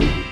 you